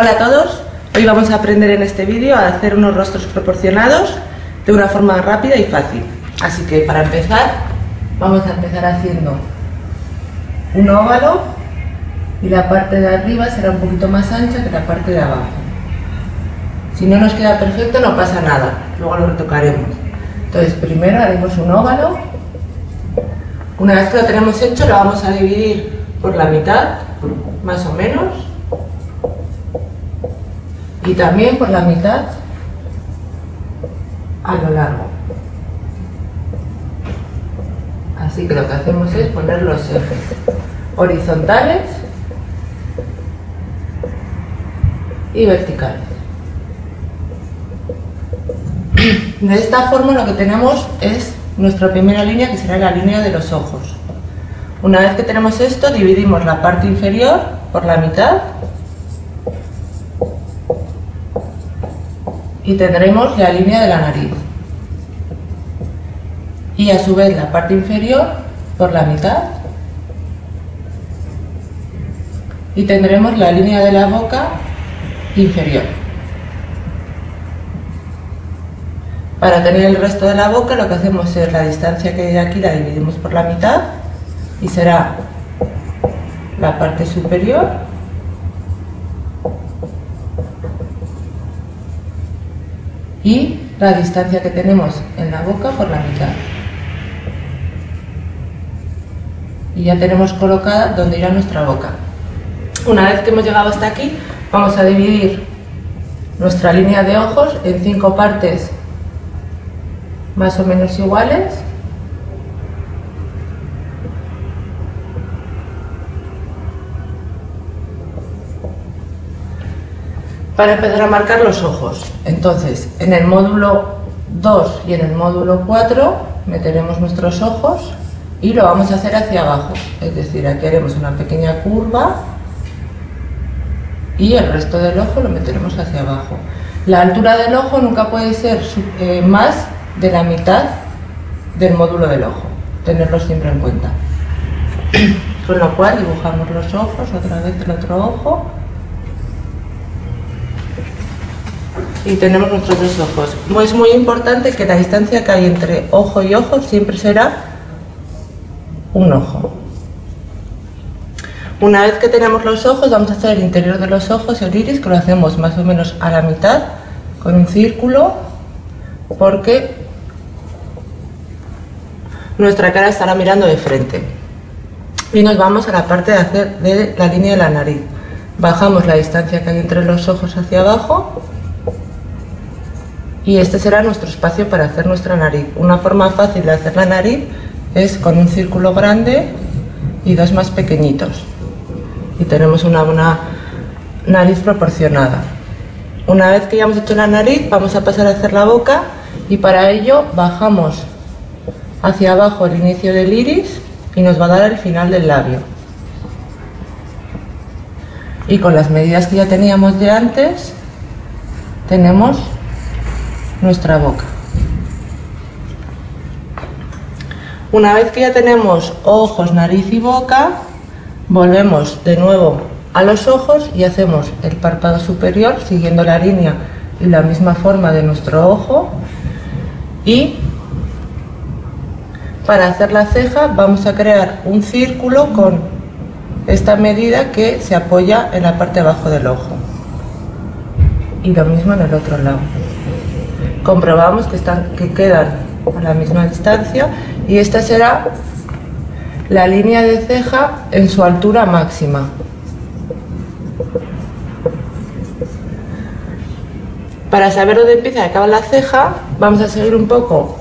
Hola a todos, hoy vamos a aprender en este vídeo a hacer unos rostros proporcionados de una forma rápida y fácil. Así que para empezar, vamos a empezar haciendo un óvalo y la parte de arriba será un poquito más ancha que la parte de abajo. Si no nos queda perfecto no pasa nada, luego lo retocaremos. Entonces primero haremos un óvalo, una vez que lo tenemos hecho lo vamos a dividir por la mitad, más o menos, y también por la mitad a lo largo. Así que lo que hacemos es poner los ejes horizontales y verticales. De esta forma lo que tenemos es nuestra primera línea que será la línea de los ojos. Una vez que tenemos esto dividimos la parte inferior por la mitad y tendremos la línea de la nariz. Y a su vez la parte inferior por la mitad. Y tendremos la línea de la boca inferior. Para tener el resto de la boca lo que hacemos es la distancia que hay aquí la dividimos por la mitad y será la parte superior y la distancia que tenemos en la boca por la mitad. Y ya tenemos colocada donde irá nuestra boca. Una vez que hemos llegado hasta aquí, vamos a dividir nuestra línea de ojos en cinco partes más o menos iguales para empezar a marcar los ojos. Entonces, en el módulo 2 y en el módulo 4 meteremos nuestros ojos y lo vamos a hacer hacia abajo. Es decir, aquí haremos una pequeña curva y el resto del ojo lo meteremos hacia abajo. La altura del ojo nunca puede ser eh, más de la mitad del módulo del ojo. Tenerlo siempre en cuenta. Con lo cual dibujamos los ojos, otra vez el otro ojo y tenemos nuestros dos ojos. Es muy importante que la distancia que hay entre ojo y ojo siempre será un ojo. Una vez que tenemos los ojos, vamos a hacer el interior de los ojos y el iris, que lo hacemos más o menos a la mitad, con un círculo, porque nuestra cara estará mirando de frente. Y nos vamos a la parte de hacer de la línea de la nariz. Bajamos la distancia que hay entre los ojos hacia abajo y este será nuestro espacio para hacer nuestra nariz. Una forma fácil de hacer la nariz es con un círculo grande y dos más pequeñitos. Y tenemos una, buena nariz proporcionada. Una vez que ya hemos hecho la nariz, vamos a pasar a hacer la boca y para ello bajamos hacia abajo el inicio del iris y nos va a dar el final del labio. Y con las medidas que ya teníamos de antes, tenemos nuestra boca. Una vez que ya tenemos ojos, nariz y boca, volvemos de nuevo a los ojos y hacemos el párpado superior siguiendo la línea y la misma forma de nuestro ojo. Y para hacer la ceja vamos a crear un círculo con esta medida que se apoya en la parte de abajo del ojo. Y lo mismo en el otro lado comprobamos que, están, que quedan a la misma distancia y esta será la línea de ceja en su altura máxima. Para saber dónde empieza y acaba la ceja, vamos a seguir un poco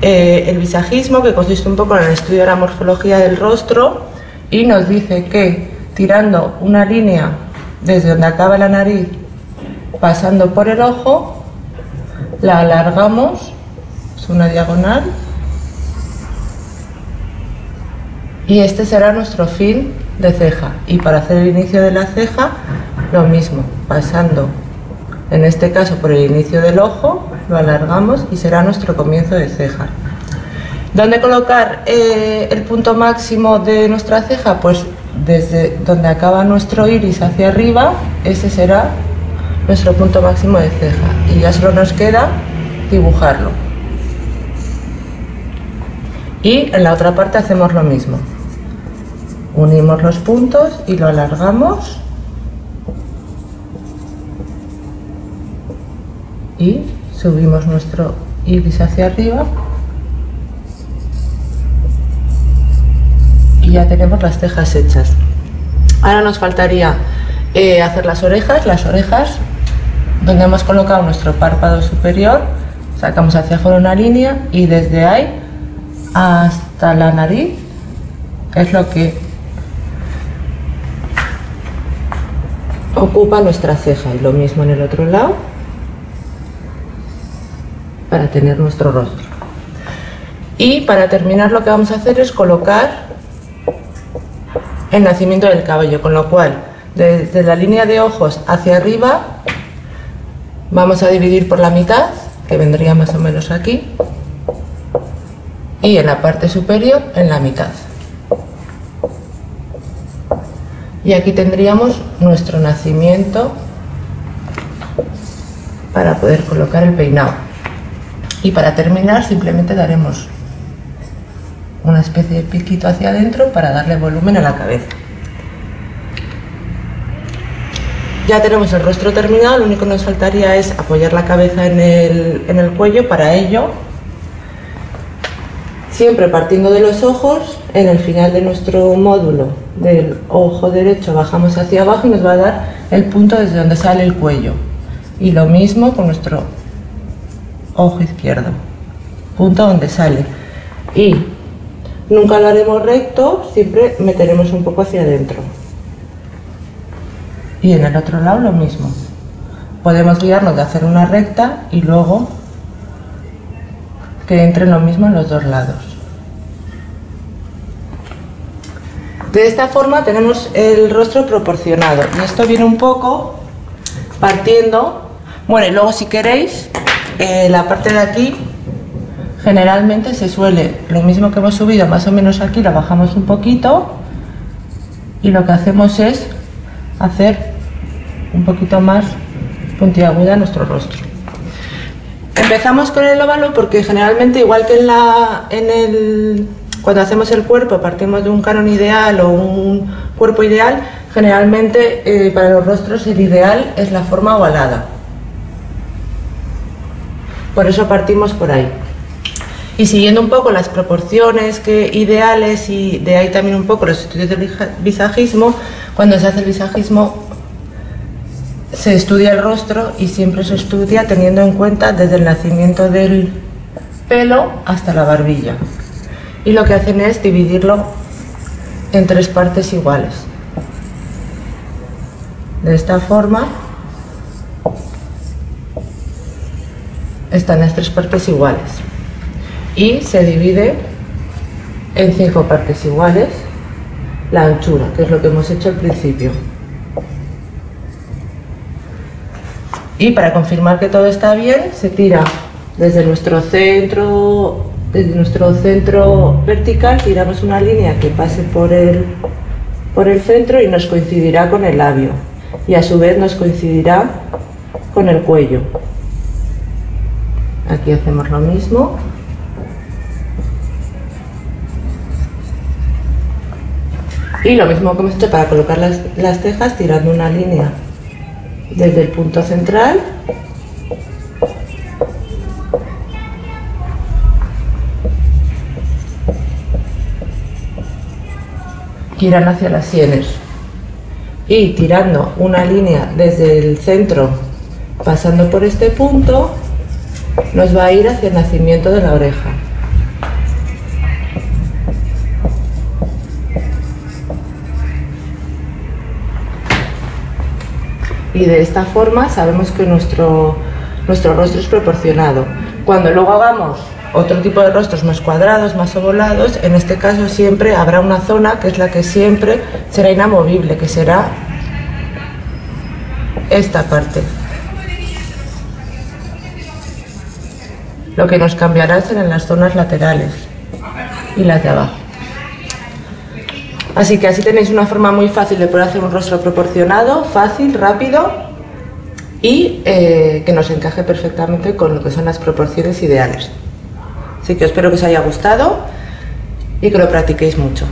eh, el visajismo, que consiste un poco en el estudio de la morfología del rostro, y nos dice que tirando una línea desde donde acaba la nariz pasando por el ojo, la alargamos, es una diagonal, y este será nuestro fin de ceja. Y para hacer el inicio de la ceja, lo mismo, pasando en este caso por el inicio del ojo, lo alargamos y será nuestro comienzo de ceja. ¿Dónde colocar eh, el punto máximo de nuestra ceja? Pues desde donde acaba nuestro iris hacia arriba, ese será nuestro punto máximo de ceja. Y ya solo nos queda dibujarlo. Y en la otra parte hacemos lo mismo. Unimos los puntos y lo alargamos. Y subimos nuestro iris hacia arriba. Y ya tenemos las cejas hechas. Ahora nos faltaría eh, hacer las orejas. Las orejas, donde hemos colocado nuestro párpado superior, sacamos hacia afuera una línea y desde ahí hasta la nariz es lo que ocupa nuestra ceja y lo mismo en el otro lado para tener nuestro rostro. Y para terminar lo que vamos a hacer es colocar el nacimiento del cabello, con lo cual desde la línea de ojos hacia arriba vamos a dividir por la mitad, que vendría más o menos aquí, y en la parte superior en la mitad. Y aquí tendríamos nuestro nacimiento para poder colocar el peinado. Y para terminar simplemente daremos una especie de piquito hacia adentro para darle volumen a la cabeza. Ya tenemos el rostro terminado, lo único que nos faltaría es apoyar la cabeza en el, en el cuello. Para ello Siempre partiendo de los ojos, en el final de nuestro módulo del ojo derecho bajamos hacia abajo y nos va a dar el punto desde donde sale el cuello. Y lo mismo con nuestro ojo izquierdo, punto donde sale. Y nunca lo haremos recto, siempre meteremos un poco hacia adentro. Y en el otro lado lo mismo. Podemos guiarnos de hacer una recta y luego que entre lo mismo en los dos lados. De esta forma tenemos el rostro proporcionado y esto viene un poco partiendo, bueno y luego si queréis eh, la parte de aquí generalmente se suele, lo mismo que hemos subido más o menos aquí, la bajamos un poquito y lo que hacemos es hacer un poquito más puntiaguda nuestro rostro. Empezamos con el óvalo porque generalmente, igual que en, la, en el, cuando hacemos el cuerpo, partimos de un canon ideal o un cuerpo ideal, generalmente eh, para los rostros el ideal es la forma ovalada. Por eso partimos por ahí. Y siguiendo un poco las proporciones que ideales y de ahí también un poco los estudios del visajismo, cuando se hace el visajismo se estudia el rostro y siempre se estudia teniendo en cuenta desde el nacimiento del pelo hasta la barbilla. Y lo que hacen es dividirlo en tres partes iguales. De esta forma están las tres partes iguales. Y se divide en cinco partes iguales la anchura, que es lo que hemos hecho al principio. Y para confirmar que todo está bien, se tira desde nuestro centro, desde nuestro centro vertical, tiramos una línea que pase por el, por el centro y nos coincidirá con el labio. Y a su vez nos coincidirá con el cuello. Aquí hacemos lo mismo. Y lo mismo que hemos hecho para colocar las, las cejas, tirando una línea desde el punto central. Giran hacia las sienes. Y tirando una línea desde el centro pasando por este punto nos va a ir hacia el nacimiento de la oreja y de esta forma sabemos que nuestro, nuestro rostro es proporcionado. Cuando luego hagamos otro tipo de rostros más cuadrados, más ovalados, en este caso siempre habrá una zona que es la que siempre será inamovible, que será esta parte. Lo que nos cambiará serán las zonas laterales y las de abajo. Así que así tenéis una forma muy fácil de poder hacer un rostro proporcionado, fácil, rápido y eh, que nos encaje perfectamente con lo que son las proporciones ideales. Así que espero que os haya gustado y que lo practiquéis mucho.